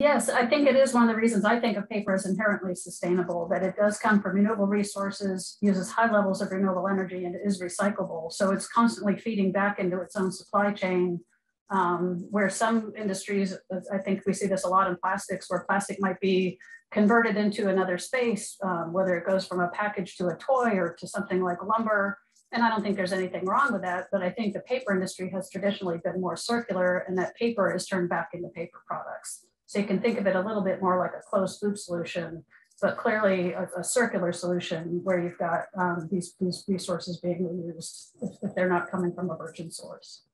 Yes, I think it is one of the reasons I think of paper as inherently sustainable, that it does come from renewable resources, uses high levels of renewable energy, and is recyclable. So it's constantly feeding back into its own supply chain. Um, where some industries, I think we see this a lot in plastics, where plastic might be converted into another space, um, whether it goes from a package to a toy or to something like lumber. And I don't think there's anything wrong with that, but I think the paper industry has traditionally been more circular and that paper is turned back into paper products. So you can think of it a little bit more like a closed loop solution, but clearly a, a circular solution where you've got um, these, these resources being reused if, if they're not coming from a virgin source.